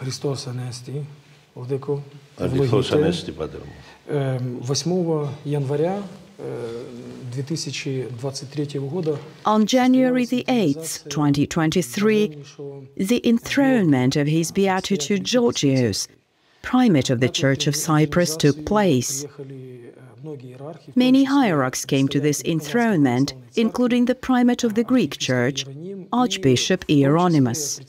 Христос Анести, Христос Анести, 8 января 2023 On January the 8th, 2023, the enthronement of His Beatitude Georgios, primate of the Church of Cyprus, took place. Many hierarchs came to this enthronement, including the primate of the Greek Church, Archbishop Hieronymus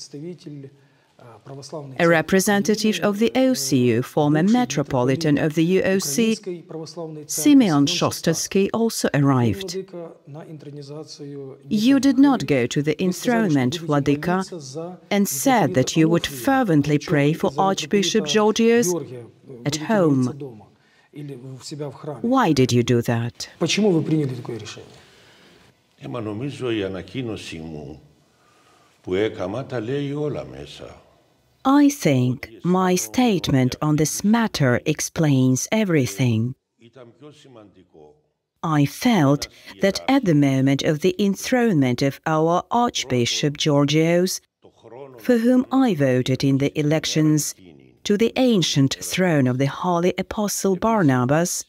a representative of the OCU, former metropolitan of the UOC, Simeon Shostatsky, also arrived. You did not go to the enthronement, Vladika, and said that you would fervently pray for Archbishop Georgios at home. Why did you do that? I think my statement on this matter explains everything. I felt that at the moment of the enthronement of our Archbishop Georgios, for whom I voted in the elections to the ancient throne of the Holy Apostle Barnabas,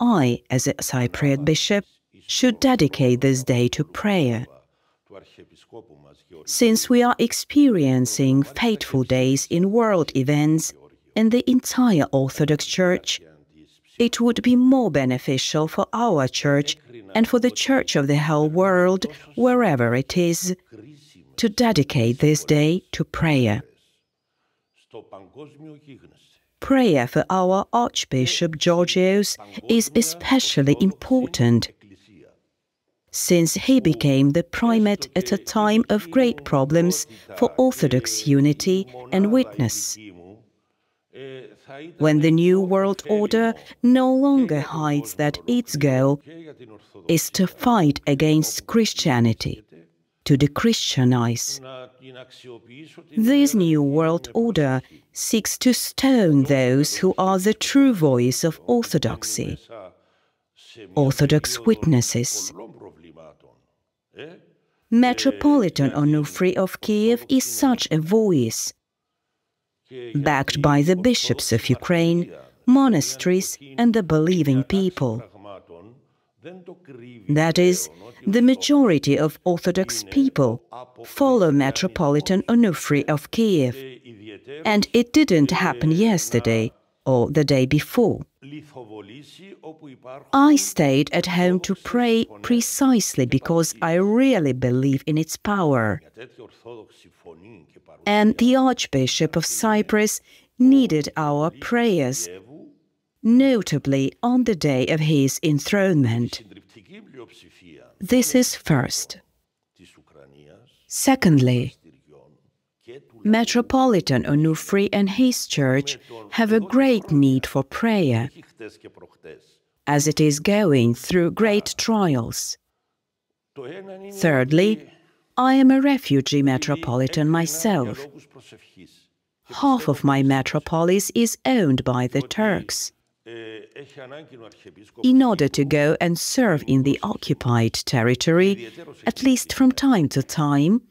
I, as a Cypriot bishop, should dedicate this day to prayer since we are experiencing fateful days in world events and the entire Orthodox Church, it would be more beneficial for our church and for the church of the whole world, wherever it is, to dedicate this day to prayer. Prayer for our Archbishop Georgios is especially important since he became the primate at a time of great problems for Orthodox unity and witness. When the New World Order no longer hides that its goal is to fight against Christianity, to de-Christianize. This New World Order seeks to stone those who are the true voice of Orthodoxy, Orthodox witnesses, Metropolitan Onufri of Kiev is such a voice. Backed by the bishops of Ukraine, monasteries and the believing people. That is, the majority of Orthodox people follow Metropolitan Onufri of Kiev. And it didn't happen yesterday or the day before. I stayed at home to pray precisely because I really believe in its power. And the Archbishop of Cyprus needed our prayers, notably on the day of his enthronement. This is first. Secondly, Metropolitan Onufri and his church have a great need for prayer, as it is going through great trials. Thirdly, I am a refugee metropolitan myself. Half of my metropolis is owned by the Turks. In order to go and serve in the occupied territory, at least from time to time,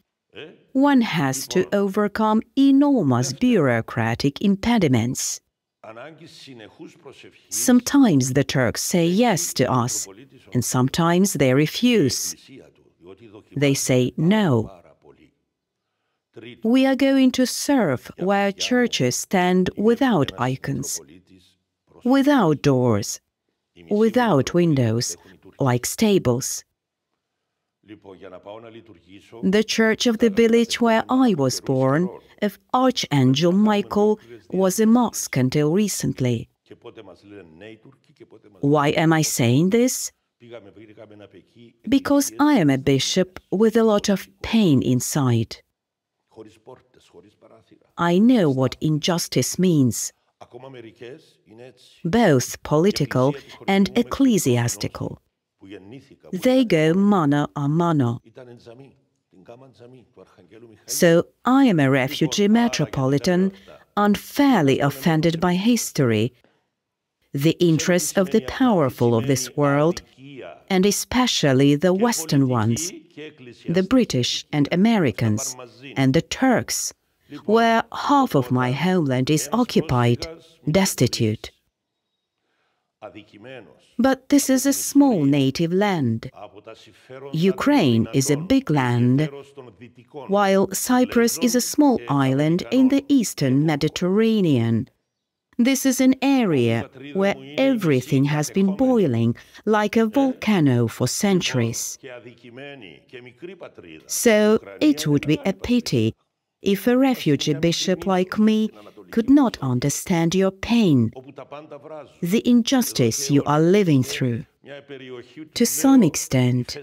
one has to overcome enormous bureaucratic impediments. Sometimes the Turks say yes to us, and sometimes they refuse. They say no. We are going to serve where churches stand without icons, without doors, without windows, like stables. The church of the village where I was born, of Archangel Michael, was a mosque until recently. Why am I saying this? Because I am a bishop with a lot of pain inside. I know what injustice means, both political and ecclesiastical. They go mano a mano. So I am a refugee metropolitan, unfairly offended by history, the interests of the powerful of this world, and especially the Western ones, the British and Americans, and the Turks, where half of my homeland is occupied, destitute. But this is a small native land. Ukraine is a big land, while Cyprus is a small island in the eastern Mediterranean. This is an area where everything has been boiling like a volcano for centuries. So it would be a pity if a refugee bishop like me could not understand your pain, the injustice you are living through. To some extent,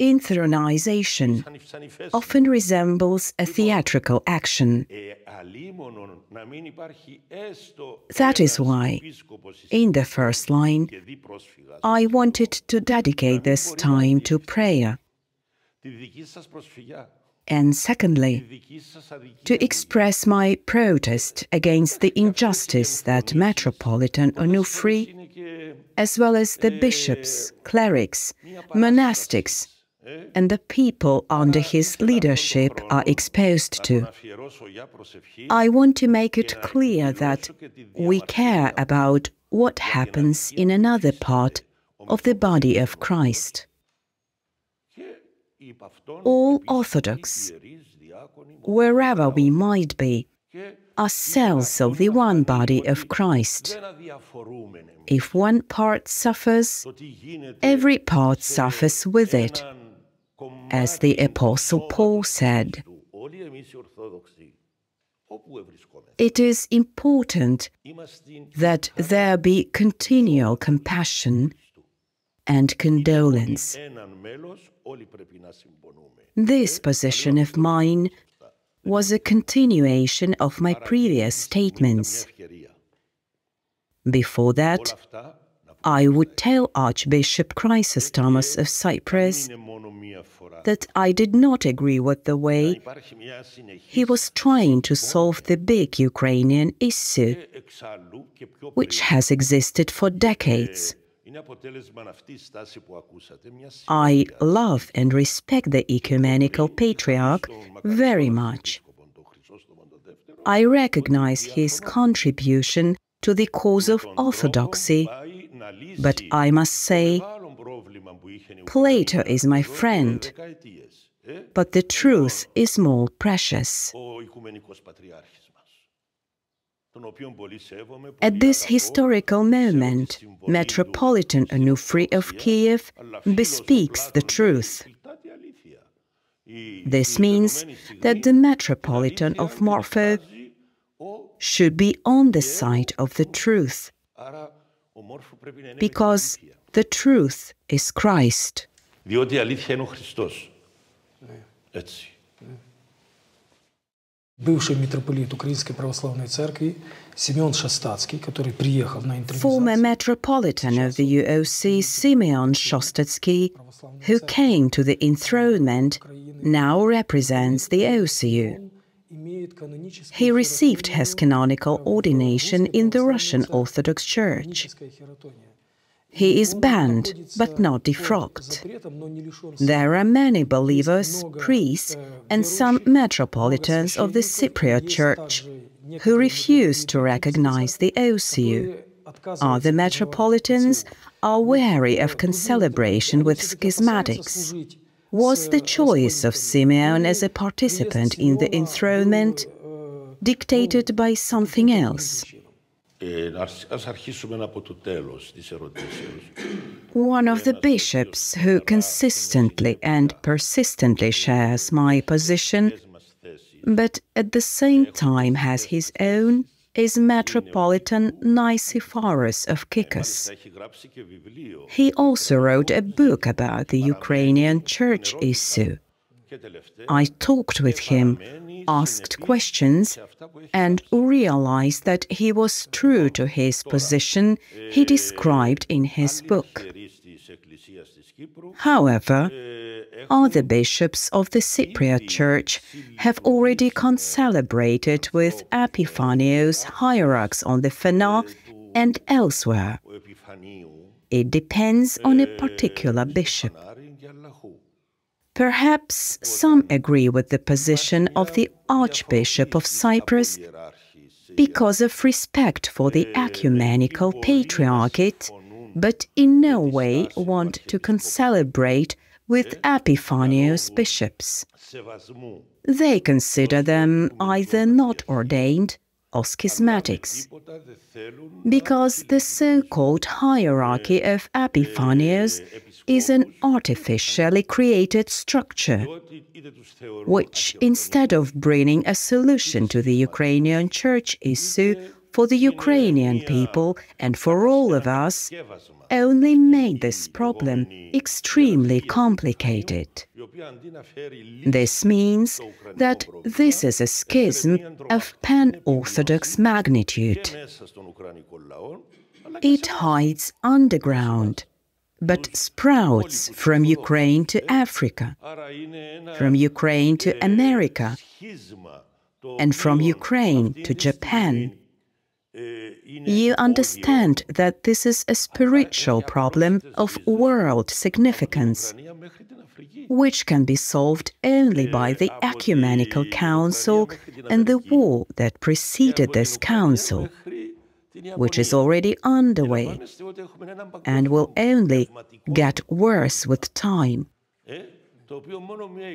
enthronization often resembles a theatrical action. That is why, in the first line, I wanted to dedicate this time to prayer and secondly, to express my protest against the injustice that Metropolitan Onufri, as well as the bishops, clerics, monastics, and the people under his leadership are exposed to. I want to make it clear that we care about what happens in another part of the body of Christ all Orthodox, wherever we might be, are cells of the one body of Christ. If one part suffers, every part suffers with it. As the Apostle Paul said, it is important that there be continual compassion and condolence. This position of mine was a continuation of my previous statements. Before that, I would tell Archbishop Chrysostomos of Cyprus that I did not agree with the way he was trying to solve the big Ukrainian issue, which has existed for decades. I love and respect the ecumenical patriarch very much. I recognize his contribution to the cause of orthodoxy, but I must say, Plato is my friend, but the truth is more precious. At this historical moment, Metropolitan Onufri of Kiev bespeaks the truth. This means that the Metropolitan of Morphou should be on the side of the truth, because the truth is Christ. Διότι αλήθεια είναι ο Χριστός. Έτσι. Бывший митрополит Украинской Православной Церкви Семен Шастацкий, который приехал на Former интервизацию, Metropolitan of the UOC, Simeon Shostetsky, who came to the enthronement, now represents the OCU. имеет каноническое He received his canonical ordination in the Russian Orthodox Church. He is banned, but not defrocked. There are many believers, priests, and some metropolitans of the Cypriot Church who refuse to recognize the OCU. Other metropolitans are wary of concelebration with schismatics. Was the choice of Simeon as a participant in the enthronement dictated by something else? One of the bishops who consistently and persistently shares my position, but at the same time has his own, is Metropolitan Nicephorus of Kykkos. He also wrote a book about the Ukrainian church issue. I talked with him asked questions and realized that he was true to his position he described in his book. However, other bishops of the Cypriot Church have already concelebrated with Epiphanius hierarchs on the Phanar and elsewhere. It depends on a particular bishop. Perhaps some agree with the position of the Archbishop of Cyprus because of respect for the ecumenical patriarchate, but in no way want to concelebrate with Epiphanius bishops. They consider them either not ordained or schismatics, because the so-called hierarchy of Epiphanius is an artificially created structure, which, instead of bringing a solution to the Ukrainian church issue for the Ukrainian people and for all of us, only made this problem extremely complicated. This means that this is a schism of pan Orthodox magnitude. It hides underground but sprouts from Ukraine to Africa, from Ukraine to America, and from Ukraine to Japan. You understand that this is a spiritual problem of world significance, which can be solved only by the Ecumenical Council and the war that preceded this council which is already underway and will only get worse with time.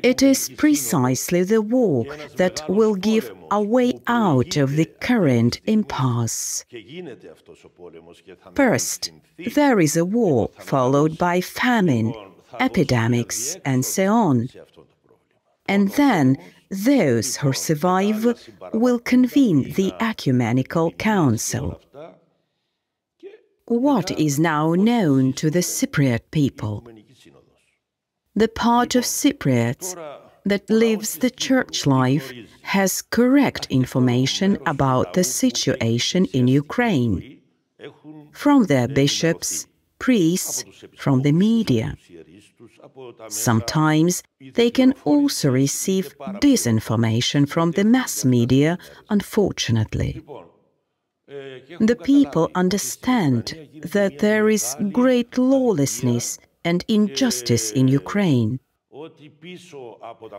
It is precisely the war that will give a way out of the current impasse. First, there is a war followed by famine, epidemics, and so on. And then those who survive will convene the Ecumenical Council what is now known to the Cypriot people. The part of Cypriots that lives the church life has correct information about the situation in Ukraine from their bishops, priests, from the media. Sometimes they can also receive disinformation from the mass media, unfortunately. The people understand that there is great lawlessness and injustice in Ukraine.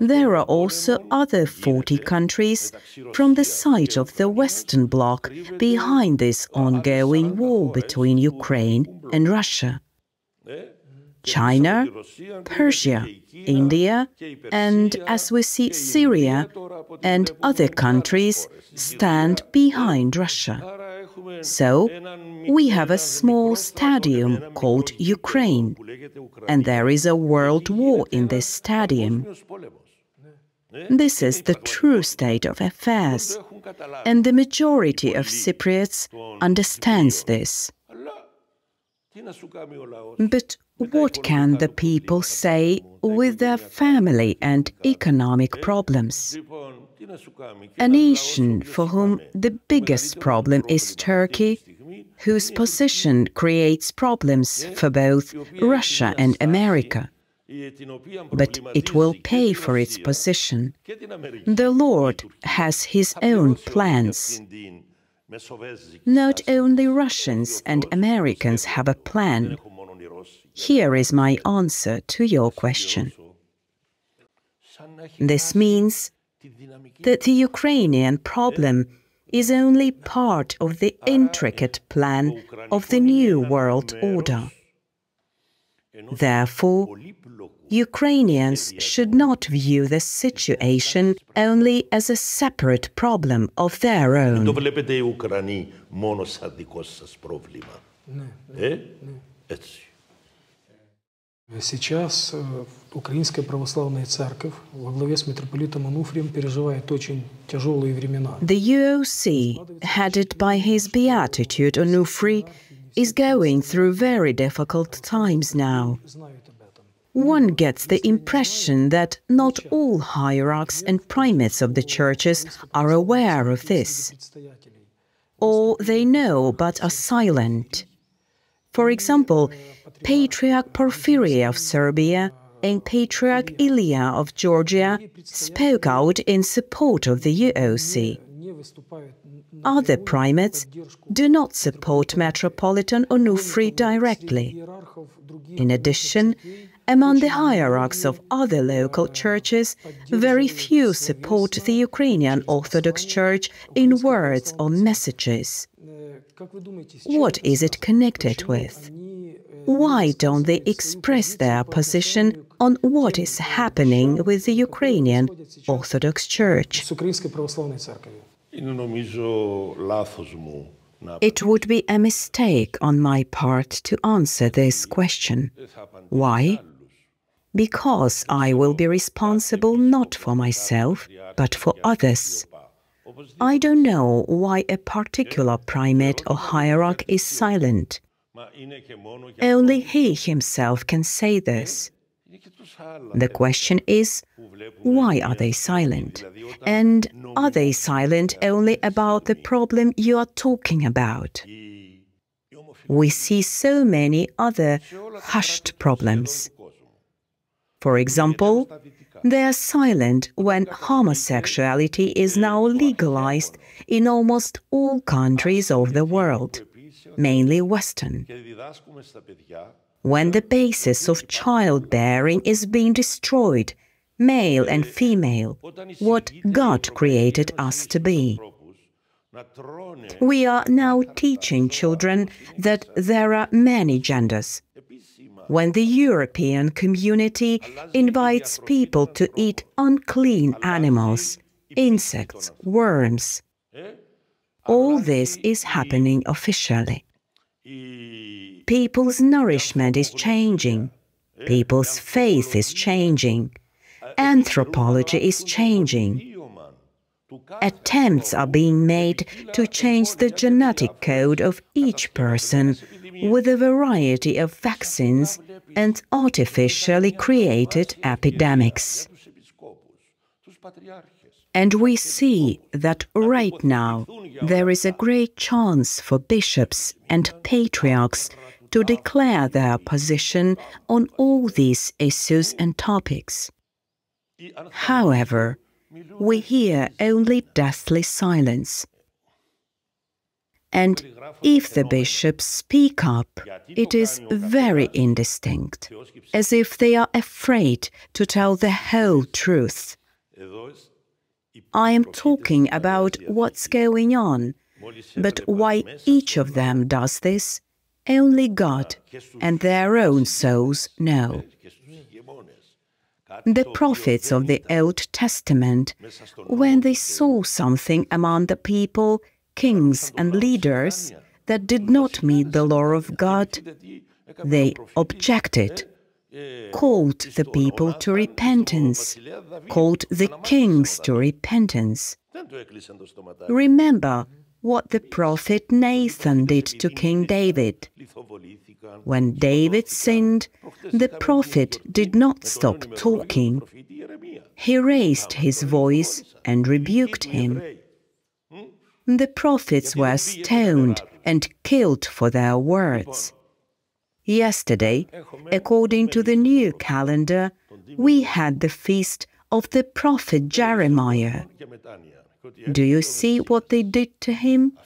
There are also other 40 countries from the side of the Western Bloc behind this ongoing war between Ukraine and Russia. China, Persia, India, and as we see, Syria and other countries stand behind Russia. So, we have a small stadium called Ukraine, and there is a world war in this stadium. This is the true state of affairs, and the majority of Cypriots understands this. But what can the people say with their family and economic problems? A nation for whom the biggest problem is Turkey, whose position creates problems for both Russia and America. But it will pay for its position. The Lord has his own plans. Not only Russians and Americans have a plan. Here is my answer to your question. This means that the Ukrainian problem is only part of the intricate plan of the New World Order. Therefore, Ukrainians should not view the situation only as a separate problem of their own. Сейчас Украинская Православная Церковь во главе с митрополитом Ануфрием переживает очень тяжелые времена. The UOC, headed by His Beatitude Onufri, is going through very difficult times now. One gets the impression that not all hierarchs and primates of the churches are aware of this. Or they know but are silent. For example, Patriarch Porphyry of Serbia and Patriarch Ilya of Georgia spoke out in support of the UOC. Other primates do not support Metropolitan Onufri directly. In addition, among the hierarchs of other local churches, very few support the Ukrainian Orthodox Church in words or messages. What is it connected with? Why don't they express their position on what is happening with the Ukrainian Orthodox Church? It would be a mistake on my part to answer this question. Why? because I will be responsible not for myself, but for others. I don't know why a particular primate or hierarch is silent. Only he himself can say this. The question is, why are they silent? And are they silent only about the problem you are talking about? We see so many other hushed problems. For example, they are silent when homosexuality is now legalized in almost all countries of the world, mainly Western. When the basis of childbearing is being destroyed, male and female, what God created us to be. We are now teaching children that there are many genders, when the European community invites people to eat unclean animals, insects, worms. All this is happening officially. People's nourishment is changing. People's faith is changing. Anthropology is changing. Attempts are being made to change the genetic code of each person with a variety of vaccines and artificially created epidemics. And we see that right now there is a great chance for bishops and patriarchs to declare their position on all these issues and topics. However, we hear only deathly silence, and if the bishops speak up, it is very indistinct, as if they are afraid to tell the whole truth. I am talking about what's going on, but why each of them does this, only God and their own souls know. The prophets of the Old Testament, when they saw something among the people, kings and leaders that did not meet the law of God, they objected, called the people to repentance, called the kings to repentance. Remember what the prophet Nathan did to King David. When David sinned, the prophet did not stop talking. He raised his voice and rebuked him. The prophets were stoned and killed for their words. Yesterday, according to the new calendar, we had the feast of the prophet Jeremiah. Do you see what they did to him?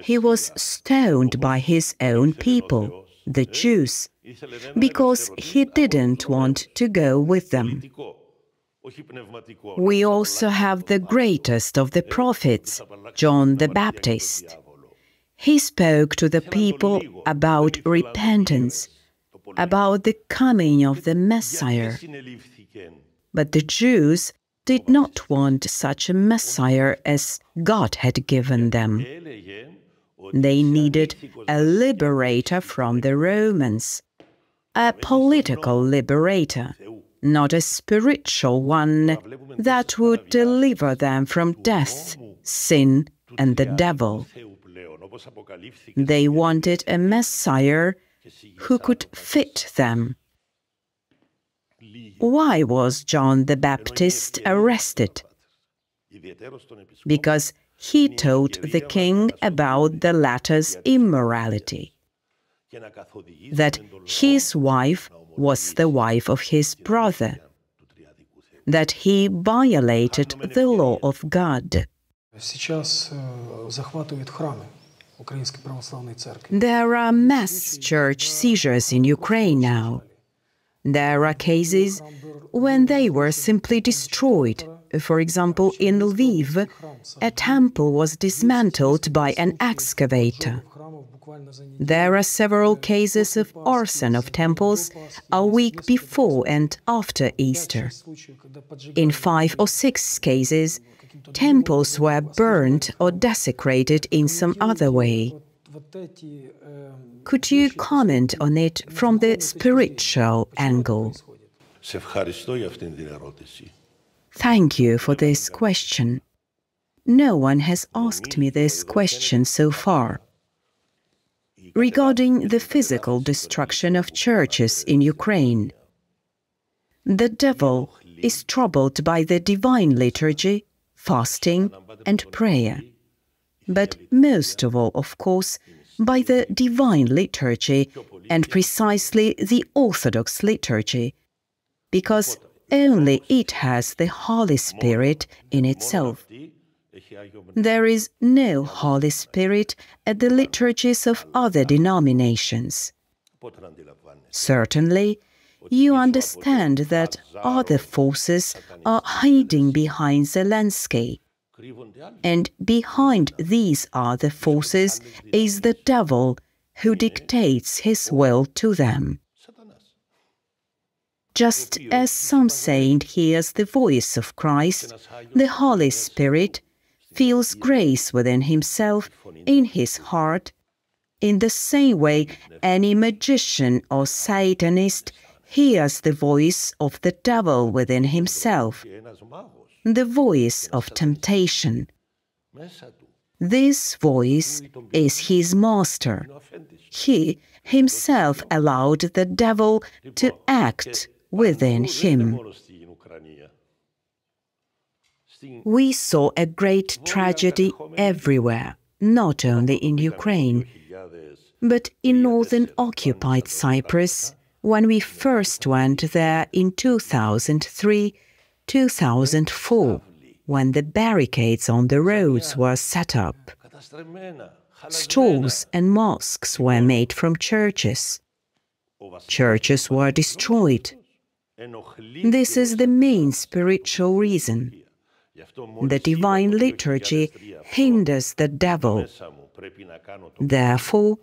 He was stoned by his own people, the Jews, because he didn't want to go with them. We also have the greatest of the prophets, John the Baptist. He spoke to the people about repentance, about the coming of the Messiah. But the Jews did not want such a Messiah as God had given them. They needed a liberator from the Romans, a political liberator not a spiritual one that would deliver them from death, sin, and the devil. They wanted a Messiah who could fit them. Why was John the Baptist arrested? Because he told the king about the latter's immorality, that his wife was the wife of his brother, that he violated the law of God. There are mass church seizures in Ukraine now. There are cases when they were simply destroyed. For example, in Lviv, a temple was dismantled by an excavator. There are several cases of arson of temples a week before and after Easter. In five or six cases, temples were burned or desecrated in some other way. Could you comment on it from the spiritual angle? Thank you for this question. No one has asked me this question so far. Regarding the physical destruction of churches in Ukraine, the devil is troubled by the divine liturgy, fasting, and prayer. But most of all, of course, by the divine liturgy and precisely the Orthodox liturgy, because only it has the Holy Spirit in itself. There is no Holy Spirit at the liturgies of other denominations. Certainly, you understand that other forces are hiding behind Zelensky. And behind these other forces is the devil who dictates his will to them. Just as some saint hears the voice of Christ, the Holy Spirit feels grace within himself, in his heart. In the same way, any magician or Satanist hears the voice of the devil within himself, the voice of temptation. This voice is his master. He himself allowed the devil to act within him. We saw a great tragedy everywhere, not only in Ukraine, but in northern occupied Cyprus when we first went there in 2003 2004, when the barricades on the roads were set up. Stores and mosques were made from churches. Churches were destroyed. This is the main spiritual reason. The divine liturgy hinders the devil. Therefore,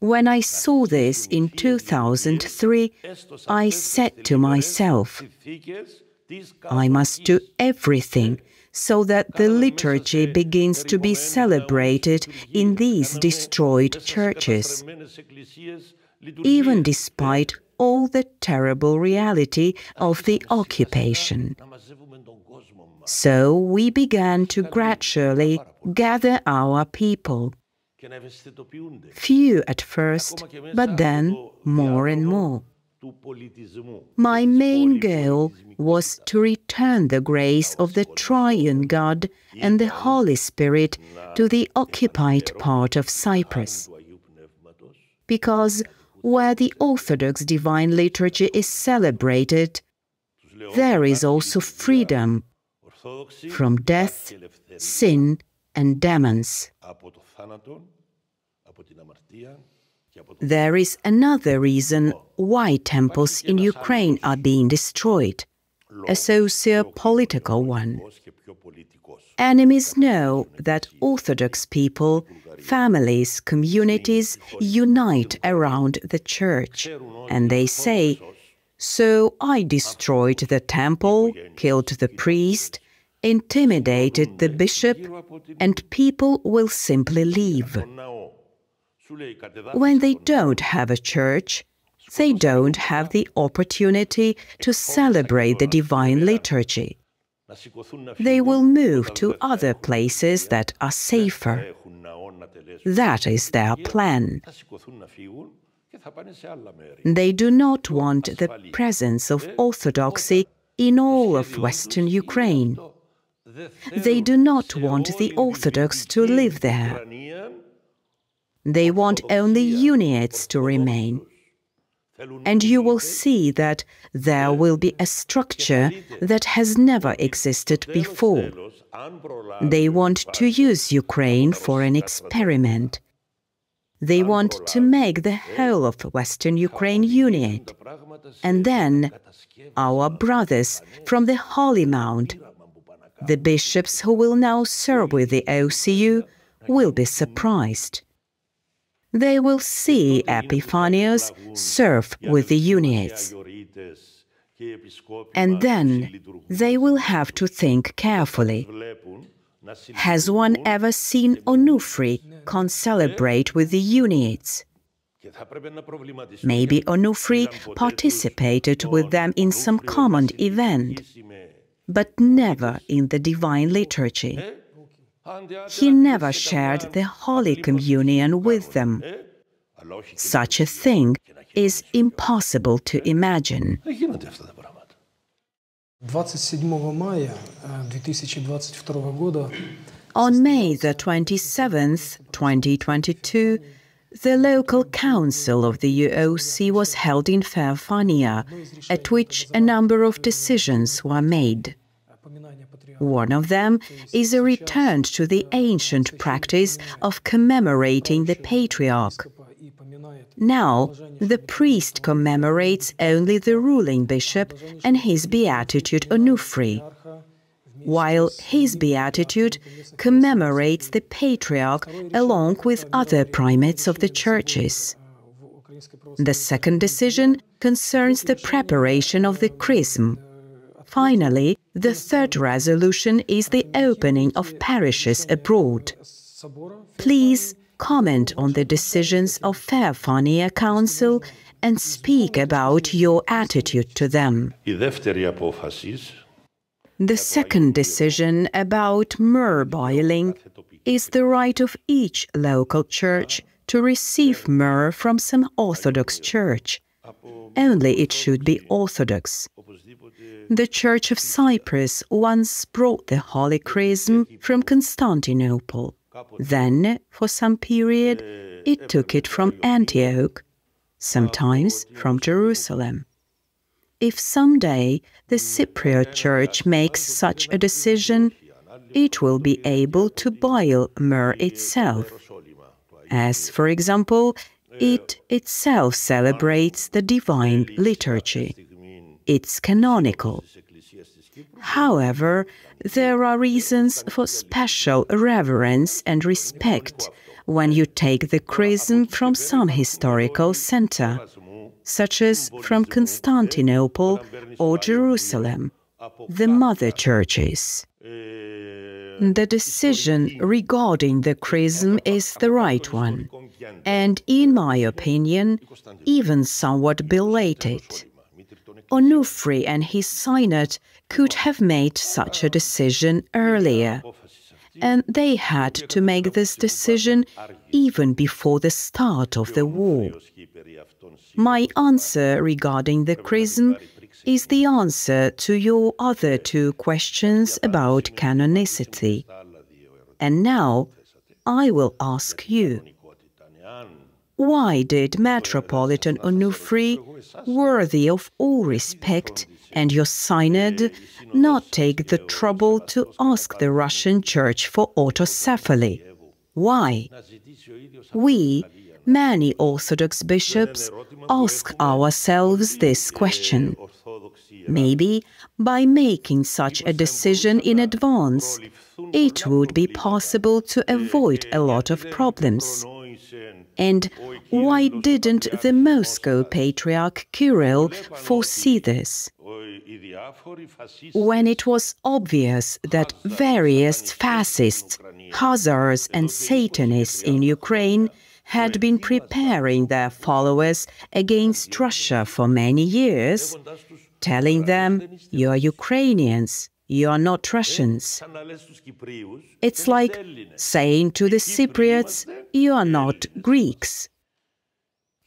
when I saw this in 2003, I said to myself, I must do everything so that the liturgy begins to be celebrated in these destroyed churches, even despite all the terrible reality of the occupation. So we began to gradually gather our people. Few at first, but then more and more. My main goal was to return the grace of the triune God and the Holy Spirit to the occupied part of Cyprus. Because where the Orthodox divine liturgy is celebrated, there is also freedom from death, sin, and demons. There is another reason why temples in Ukraine are being destroyed, a socio-political one. Enemies know that Orthodox people, families, communities unite around the church, and they say, So I destroyed the temple, killed the priest, intimidated the bishop, and people will simply leave. When they don't have a church, they don't have the opportunity to celebrate the divine liturgy. They will move to other places that are safer. That is their plan. They do not want the presence of orthodoxy in all of Western Ukraine. They do not want the Orthodox to live there. They want only uniates to remain. And you will see that there will be a structure that has never existed before. They want to use Ukraine for an experiment. They want to make the whole of Western Ukraine unite. And then our brothers from the Holy Mount, the bishops who will now serve with the OCU, will be surprised. They will see Epiphanius serve with the Uniates. And then they will have to think carefully. Has one ever seen Onufri concelebrate with the Uniates? Maybe Onufri participated with them in some common event, but never in the Divine Liturgy. He never shared the Holy Communion with them. Such a thing is impossible to imagine. On May the 27th, 2022, the local council of the UOC was held in Feofania, at which a number of decisions were made. One of them is a return to the ancient practice of commemorating the patriarch. Now, the priest commemorates only the ruling bishop and his beatitude Onufri while his beatitude commemorates the patriarch along with other primates of the churches. The second decision concerns the preparation of the chrism. Finally, the third resolution is the opening of parishes abroad. Please comment on the decisions of Feofania Council and speak about your attitude to them. The second decision about myrrh boiling is the right of each local church to receive myrrh from some Orthodox church. Only it should be Orthodox. The Church of Cyprus once brought the Holy Chrism from Constantinople. Then, for some period, it took it from Antioch, sometimes from Jerusalem. If someday the Cypriot Church makes such a decision, it will be able to boil myrrh itself, as, for example, it itself celebrates the divine liturgy. It's canonical. However, there are reasons for special reverence and respect when you take the chrism from some historical center, such as from Constantinople or Jerusalem, the mother churches. The decision regarding the chrism is the right one, and in my opinion, even somewhat belated. Onufri and his synod could have made such a decision earlier, and they had to make this decision even before the start of the war. My answer regarding the chrism is the answer to your other two questions about canonicity. And now I will ask you why did Metropolitan Onufri, worthy of all respect, and your synod not take the trouble to ask the Russian Church for autocephaly? Why? We, many Orthodox bishops, ask ourselves this question. Maybe by making such a decision in advance, it would be possible to avoid a lot of problems. And why didn't the Moscow Patriarch Kirill foresee this? When it was obvious that various fascists, Khazars, and Satanists in Ukraine had been preparing their followers against Russia for many years, telling them, You are Ukrainians, you are not Russians. It's like saying to the Cypriots, You are not Greeks.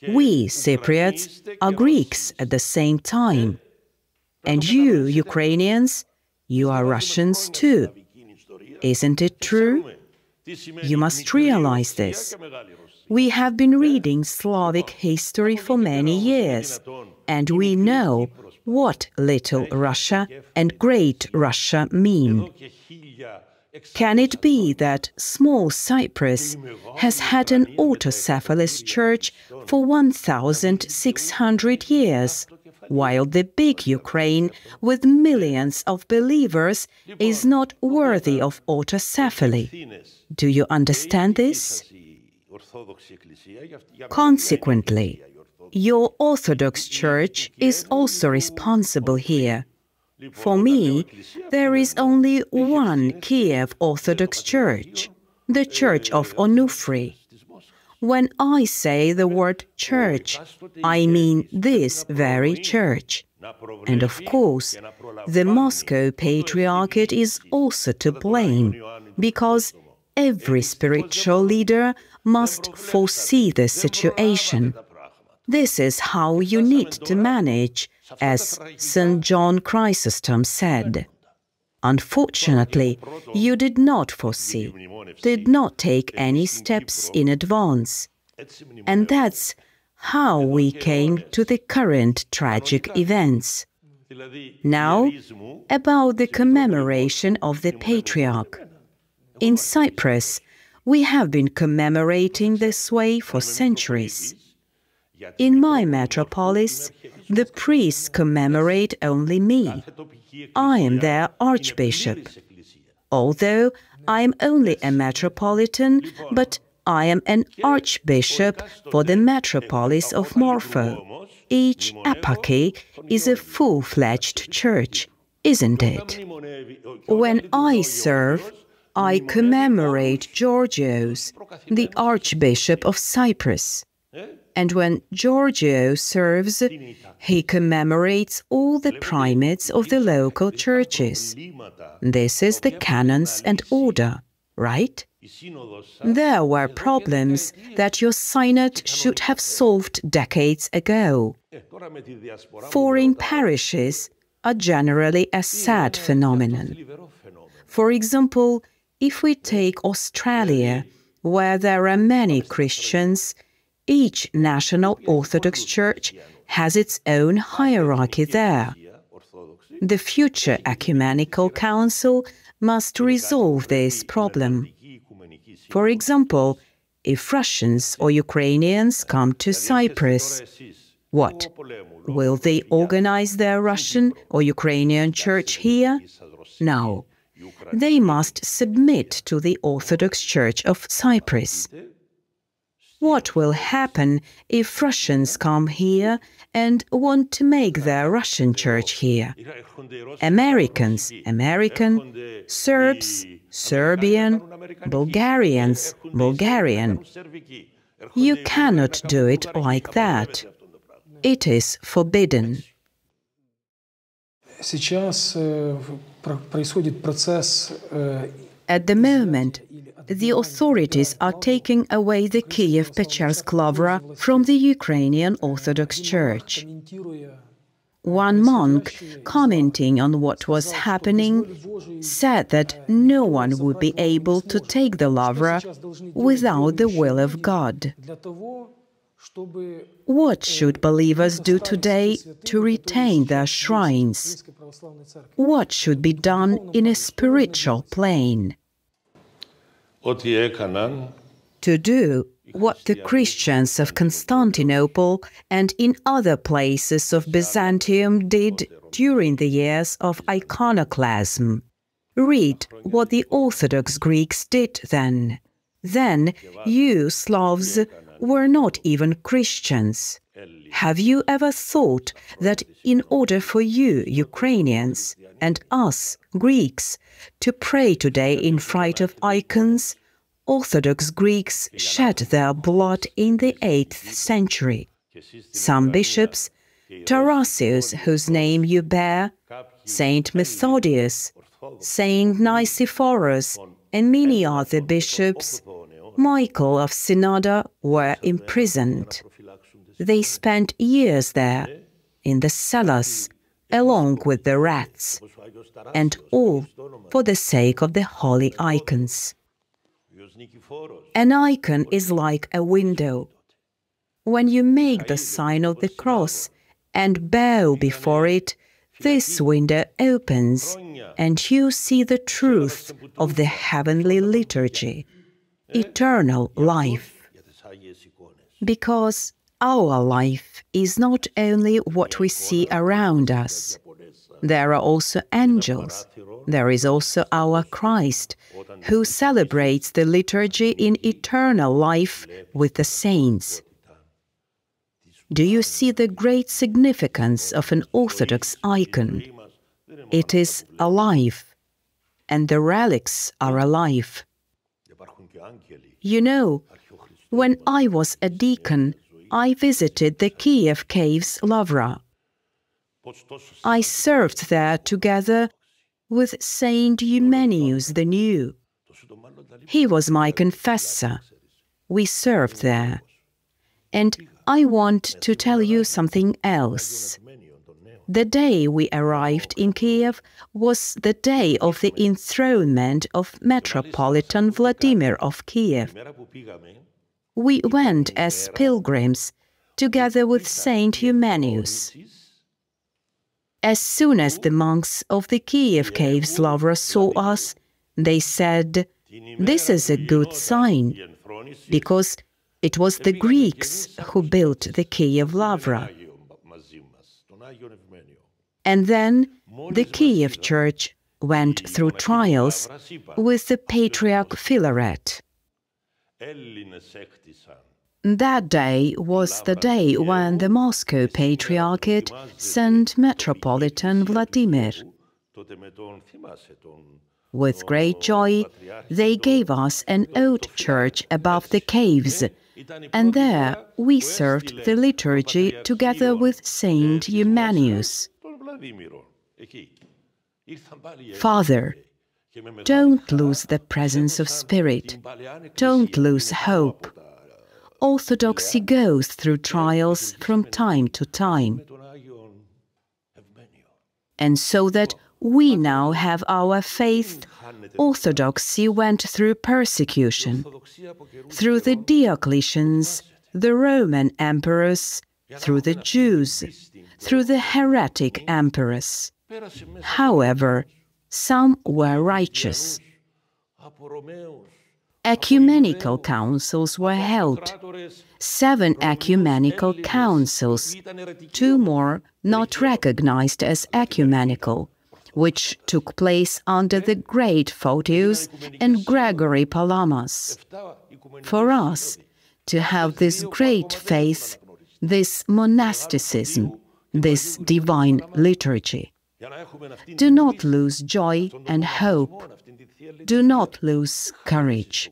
We, Cypriots, are Greeks at the same time. And you, Ukrainians, you are Russians too. Isn't it true? You must realize this. We have been reading Slavic history for many years, and we know what Little Russia and Great Russia mean. Can it be that small Cyprus has had an autocephalous church for 1,600 years, while the big Ukraine, with millions of believers, is not worthy of autocephaly? Do you understand this? Consequently, your Orthodox Church is also responsible here. For me, there is only one Kiev Orthodox Church, the Church of Onuphry. When I say the word church, I mean this very church. And of course, the Moscow Patriarchate is also to blame, because every spiritual leader must foresee the situation. This is how you need to manage, as St. John Chrysostom said. Unfortunately, you did not foresee, did not take any steps in advance. And that's how we came to the current tragic events. Now, about the commemoration of the Patriarch. In Cyprus, we have been commemorating this way for centuries. In my metropolis, the priests commemorate only me. I am their archbishop. Although I am only a metropolitan, but I am an archbishop for the metropolis of Morphou. Each eparchy is a full-fledged church, isn't it? When I serve, I commemorate Georgios, the Archbishop of Cyprus. And when Giorgio serves, he commemorates all the primates of the local churches. This is the canons and order, right? There were problems that your synod should have solved decades ago. Foreign parishes are generally a sad phenomenon. For example, if we take Australia, where there are many Christians, each national Orthodox Church has its own hierarchy there. The future Ecumenical Council must resolve this problem. For example, if Russians or Ukrainians come to Cyprus, what? Will they organize their Russian or Ukrainian church here? No. They must submit to the Orthodox Church of Cyprus. What will happen if Russians come here and want to make their Russian church here? Americans, American, Serbs, Serbian, Bulgarians, Bulgarian. You cannot do it like that. It is forbidden. Сейчас э, про- происходит процесс э, at the moment, the authorities are taking away the Kiev Pechersk Lavra from the Ukrainian Orthodox Church. One monk, commenting on what was happening, said that no one would be able to take the Lavra without the will of God. What should believers do today to retain their shrines? What should be done in a spiritual plane? to do what the Christians of Constantinople and in other places of Byzantium did during the years of iconoclasm. Read what the Orthodox Greeks did then. Then you Slavs were not even Christians. Have you ever thought that in order for you, Ukrainians, and us, Greeks, to pray today in front of icons, Orthodox Greeks shed their blood in the 8th century. Some bishops, Tarasius, whose name you bear, Saint Methodius, Saint Nicephorus, and many other bishops, Michael of Synada, were imprisoned. They spent years there, in the cellars, along with the rats, and all for the sake of the holy icons. An icon is like a window. When you make the sign of the cross and bow before it, this window opens and you see the truth of the heavenly liturgy, eternal life. Because our life is not only what we see around us. There are also angels. There is also our Christ, who celebrates the liturgy in eternal life with the saints. Do you see the great significance of an Orthodox icon? It is alive, and the relics are alive. You know, when I was a deacon, I visited the Kiev caves Lavra. I served there together with Saint Eumenius the New. He was my confessor. We served there. And I want to tell you something else. The day we arrived in Kiev was the day of the enthronement of Metropolitan Vladimir of Kiev we went as pilgrims together with Saint Eumenius. As soon as the monks of the Kiev Caves Lavra saw us, they said, This is a good sign, because it was the Greeks who built the Kiev Lavra. And then the Kiev Church went through trials with the Patriarch Philaret. That day was the day when the Moscow Patriarchate sent Metropolitan Vladimir. With great joy, they gave us an old church above the caves, and there we served the liturgy together with Saint Eumenius. Father, don't lose the presence of spirit. Don't lose hope. Orthodoxy goes through trials from time to time. And so that we now have our faith, Orthodoxy went through persecution, through the Diocletians, the Roman emperors, through the Jews, through the heretic emperors. However, some were righteous. Ecumenical councils were held. Seven ecumenical councils, two more not recognized as ecumenical, which took place under the great Photius and Gregory Palamas. For us, to have this great faith, this monasticism, this divine liturgy. Do not lose joy and hope. Do not lose courage.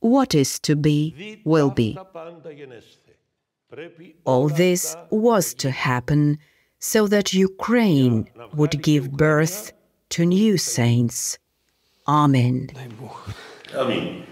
What is to be, will be. All this was to happen so that Ukraine would give birth to new saints. Amen. Amen.